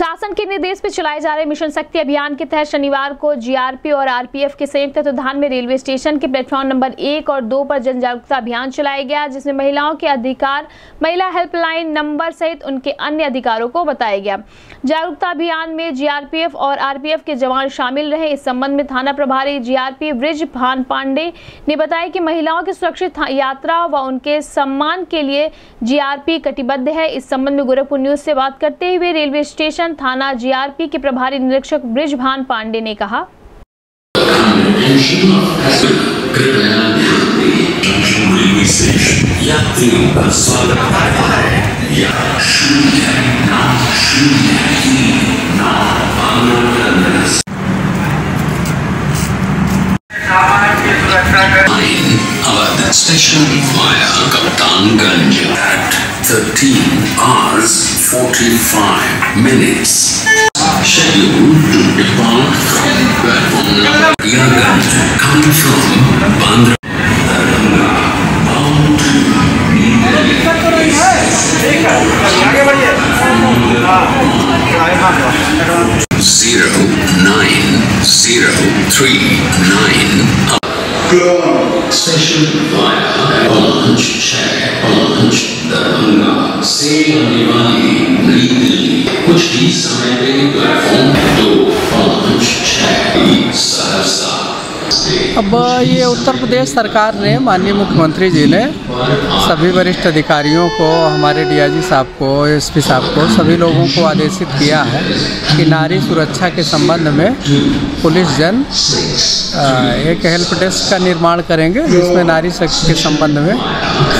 शासन के निर्देश पर चलाए जा रहे मिशन शक्ति अभियान के तहत शनिवार को जीआरपी और आरपीएफ के संयुक्त तत्वाधान में रेलवे स्टेशन के प्लेटफॉर्म नंबर एक और दो पर जन जागरूकता अभियान चलाया गया, जिसमें महिलाओं के अधिकार, महिला हेल्पलाइन नंबर सहित उनके अन्य अधिकारों को बताया गया। जागरूकता अभियान में जीआरपीएफ और आरपीएफ के जवान शामिल रहे। इस संबंध में थाना प्रभारी जीआरपी ब्रिज भान पांडे ने बताया कि महिलाओं की सुरक्षित यात्रा व उनके सम्मान के लिए जीआरपी कटिबद्ध है। इस संबंध में गोरखपुर न्यूज़ से बात करते हुए रेलवे स्टेशन स्टेशन थाना जीआरपी के प्रभारी निरीक्षक ब्रिजभान पांडे ने कहा। यात्रियों का स्वागत या शून्य नाम शून्य। Station via Kaptanganj at 13 hours 45 minutes. Scheduled to depart from platform number Yaganj coming from Bandra. Zero nine zero three nine Gone. Session via Check Share Orange the Bangla on the money. legally, which these are very platforms. अब ये उत्तर प्रदेश सरकार ने माननीय मुख्यमंत्री जी ने सभी वरिष्ठ अधिकारियों को, हमारे डीआईजी साहब को, एसपी साहब को, सभी लोगों को आदेशित किया है कि नारी सुरक्षा के संबंध में पुलिस जन एक हेल्प डेस्क का निर्माण करेंगे, जिसमें नारी शक्ति के संबंध में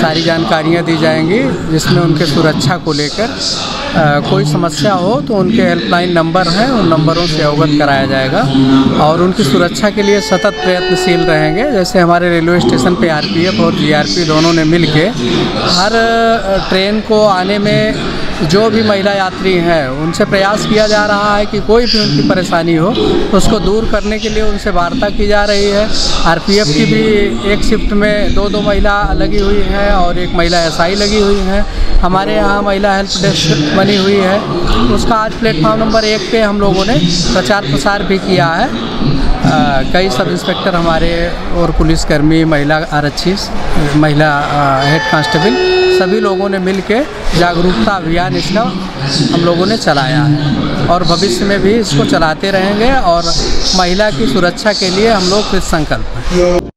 सारी जानकारियाँ दी जाएँगी, जिसमें उनके सुरक्षा को लेकर कोई समस्या हो तो उनके हेल्पलाइन नंबर हैं। उन नंबरों से अवगत कराया जाएगा। और उनकी सुरक्षा के लिए सतत प्रयत्नशील रहेंगे। जैसे हमारे रेलवे स्टेशन पे आरपीएफ और जीआरपी दोनों ने मिल हर ट्रेन को आने में जो भी महिला यात्री हैं उनसे प्रयास किया जा रहा है कि कोई भी उनकी परेशानी हो उसको दूर करने के लिए उनसे वार्ता की जा रही है। आरपीएफ की भी एक शिफ्ट में दो दो महिला लगी हुई हैं और एक महिला एसआई लगी हुई हैं। हमारे यहाँ महिला हेल्प डेस्क बनी हुई है। उसका आज प्लेटफॉर्म नंबर एक पे हम लोगों ने प्रचार प्रसार भी किया है। अ, कई सब इंस्पेक्टर हमारे और पुलिसकर्मी महिला आरक्षी महिला हेड कांस्टेबल सभी लोगों ने मिल के जागरूकता अभियान इसका हम लोगों ने चलाया है। और भविष्य में भी इसको चलाते रहेंगे और महिला की सुरक्षा के लिए हम लोग कृत संकल्प